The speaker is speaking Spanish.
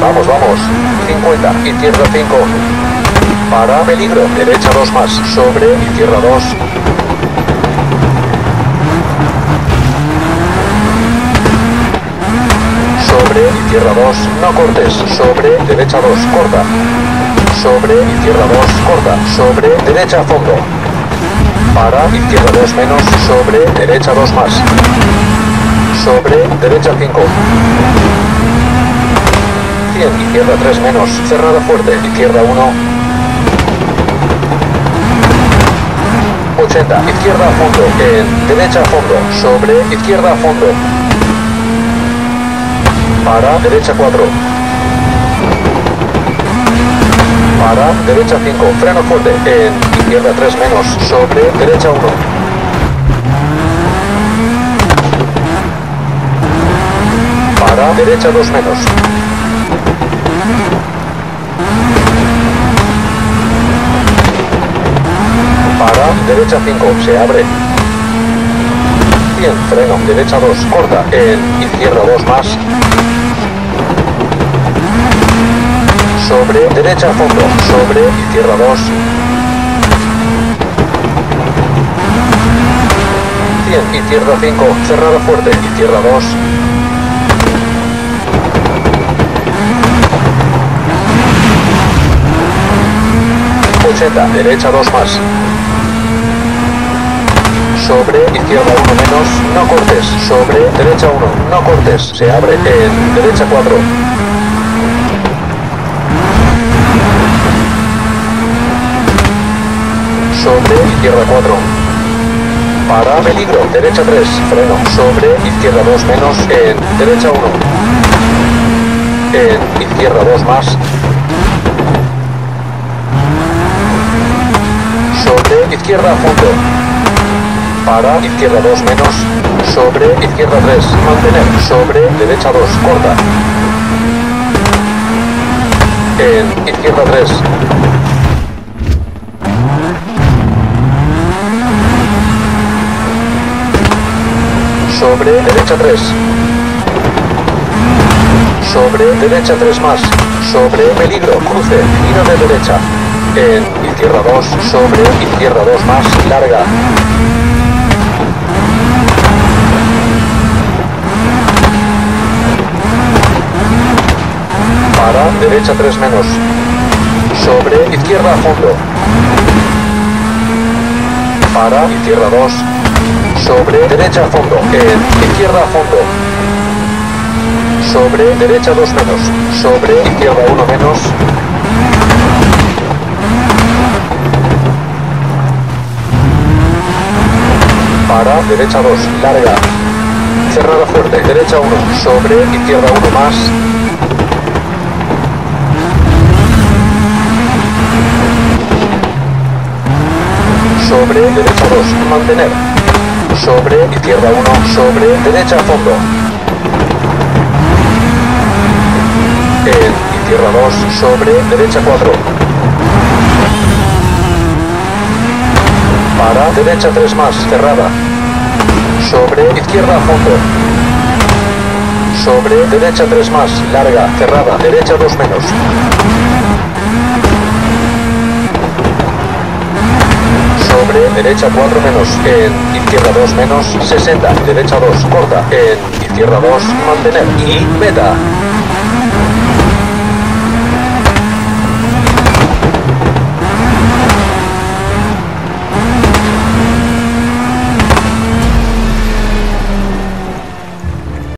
Vamos, vamos. 50, izquierda 5. Para, peligro. Derecha 2 más. Sobre, izquierda 2. Sobre, izquierda 2. No cortes. Sobre, derecha 2. Corta. Sobre, izquierda 2. Corta. Sobre, derecha fondo. Para, izquierda 2 menos. Sobre, derecha 2 más. Sobre, derecha 5. 100, izquierda 3 menos, cerrada fuerte, izquierda 1. 80, izquierda a fondo, en derecha a fondo, sobre, izquierda a fondo. Para, derecha 4. Para, derecha 5, freno fuerte, en izquierda 3 menos, sobre, derecha 1. Para, derecha 2 menos. Para, derecha 5, se abre. Bien, freno, derecha 2, corta, en izquierda 2 más. Sobre, derecha fondo, sobre, izquierda 2. 100, izquierda 5, cerrada fuerte, izquierda 2. Derecha 2 más. Sobre, izquierda 1 menos, no cortes. Sobre, derecha 1, no cortes. Se abre en derecha 4. Sobre, izquierda 4. Para, peligro, derecha 3, freno. Sobre, izquierda 2 menos, en derecha 1. En izquierda 2 más. sobre, izquierda fondo. Para, izquierda 2 menos, sobre, izquierda 3, mantener, sobre, derecha 2, corta. En izquierda 3. Sobre, derecha 3. Sobre, derecha 3 más. Sobre, peligro, cruce, giro de derecha. En izquierda 2, sobre, izquierda 2 más, larga. Para, derecha 3 menos. Sobre, izquierda a fondo. Para, izquierda 2. Sobre, derecha a fondo. En, izquierda a fondo. Sobre, derecha 2 menos. Sobre, izquierda 1 menos. Para, derecha 2, larga. Cerrada fuerte, derecha 1, sobre, izquierda 1 más. Sobre, derecha 2, mantener. Sobre, izquierda 1, sobre, derecha a fondo. En, izquierda 2, sobre, derecha 4. Para, derecha 3 más, cerrada. Sobre, izquierda a fondo. Sobre, derecha 3 más, larga, cerrada, derecha 2 menos. Sobre, derecha 4 menos, en izquierda 2 menos, 60, derecha 2, corta, en izquierda 2, mantener. Y meta.